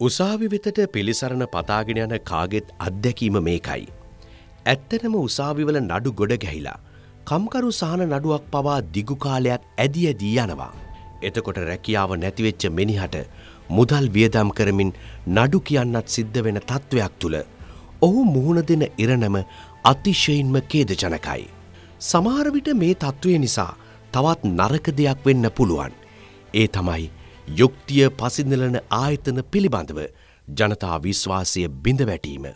උසාවි වෙතට පිළිසරණ පතාගෙන යන කාගෙත් අත්දැකීම මේකයි. ඇත්තනම උසාවිවල නඩු ගොඩ ගැහිලා. කම්කරු සහන නඩුවක් පවා දිගුකාලයක් ඇදිය දී යනවා. එතකොට රැකියාව නැතිවෙච්ච මිනිහට මුදල් වියදම් කරමින් නඩු කියන්නත් සිද්ධ වෙන තත්ත්වයක් තුළ ඔහු මුහුණ දෙන ඉරණම අතිශයින්ම කේදජනකයි. සමහරවිට මේ තත්ත්වය නිසා තවත් නරක දෙයක් වෙන්න පුළුවන්. ඒ තමයි යුක්තිය පසිඳලන ආයතන පිළිබඳව ජනතා විශ්වාසය බිඳ වැටීම.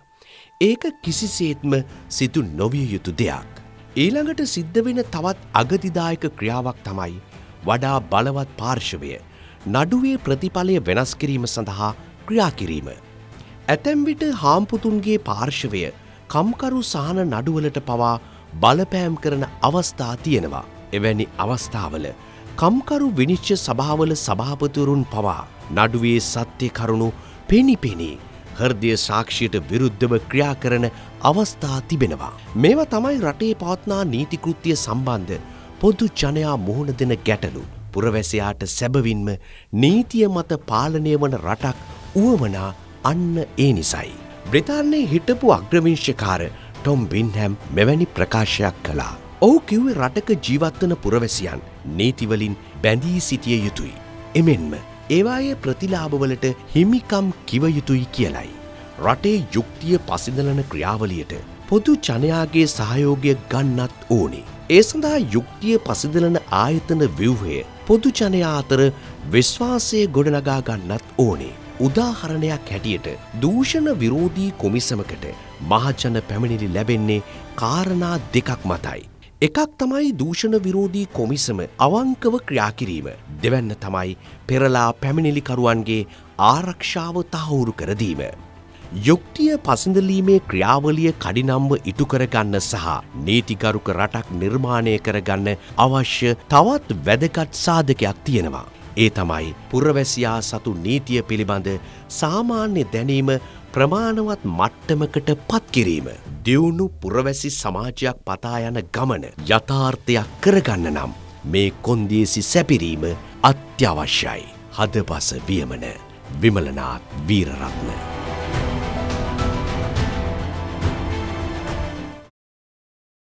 ඒක කිසිසේත්ම සිතු නොවිය යුතු දෙයක්. ඊළඟට සිද්ධ වෙන තවත් අගතිදායක ක්‍රියාවක් තමයි වඩා බලවත් පාර්ශවය නඩුවේ ප්‍රතිඵලය වෙනස් කිරීම සඳහා ක්‍රියා කිරීම. ඇතැම්විට හාම්පුතුන්ගේ පාර්ශවය කම්කරු සහන නඩුවලට පවා බලපෑම් කරන අවස්ථා තියෙනවා. එවැනි අවස්ථාවල කම්කරු විනිශ්ච සභාවල සභාපතුරුන් පවා නඩුවේ සත්‍යය කරුණු පෙනිපෙනේ හර්දය සාක්ෂියට විරුද්ධව ක්‍රියා කරන අවස්ථා තිබෙනවා. මේව තමයි රටේ පවත්නා නීතිකෘතිය සම්බන්ධ පොදු ජනයා මුහුණ දෙන ගැටලු. පුරවැසයාට සැබවින්ම නීතිය මත පාලනය වන රටක් වුවමනා අන්න ඒ නිසයි. බ්‍රතාන්නේ හිටපු අග්‍රවිංශකාර ටොම් බින්හැම් මෙවැනි ප්‍රකාශයක් කලා. ඔහු කිව්වේ රටක ජීවත්වන පුරවැසියන් නීතිවලින් බැඳී සිටිය යුතුයි. එමෙන්ම ඒවායේ ප්‍රතිලාභවලට හිමිකම් කිවයුතුයි කියලයි. රටේ යුක්තිය පසිදලන ක්‍රියාවලියට පොදු ජනයාගේ සහයෝගය ගන්නත් ඕනේ. ඒ සඳහා යුක්තිය පසිදලන ආයතන ව්‍යවහය පොදු ජනයා අතර විශ්වාසය ගොඩනගා ගන්නත් ඕනේ. උදාහරණයක් හැටියට දූෂණ විරෝධී කොමිසමකට මහජන පැමිණිලි ලැබෙන්නේ කාරණා දෙකක් මතයි. එකක් තමයි දූෂණ විරෝධී කොමිසම අවංකව ක්‍රියාකිරීම. දෙවැන්න තමයි පෙරලා පැමිණිලිකරුවන්ගේ ආරක්ෂාව තහවුරු කරදීම. යුක්තිය පසඳලීමේ ක්‍රියාවලිය කඩිනම්ව ඉටුකරගන්න සහ නීතිකරුක රටක් නිර්මාණය කරගන්න අවශ්‍ය තවත් වැදගත් සාධකයක් තියෙනවා. ඒ තමයි පුරවැසියා සතු නීතිය පිළිබඳ සාමාන්‍ය දැනීම ප්‍රමාණවත් මට්ටමකට පත්කිරීම. දියුණු පුරවැසි සමාජයක් පතා යන ගමන යථාර්ථයක් කරගන්න නම් මේ කොන්දේසි සැපිරීම අත්‍යවශ්‍යයි. හදබස වියමන විමලනාත් වීරරත්න.